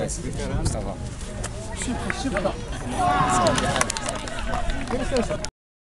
Mustafa. Szybko, szybko. Jest, jest.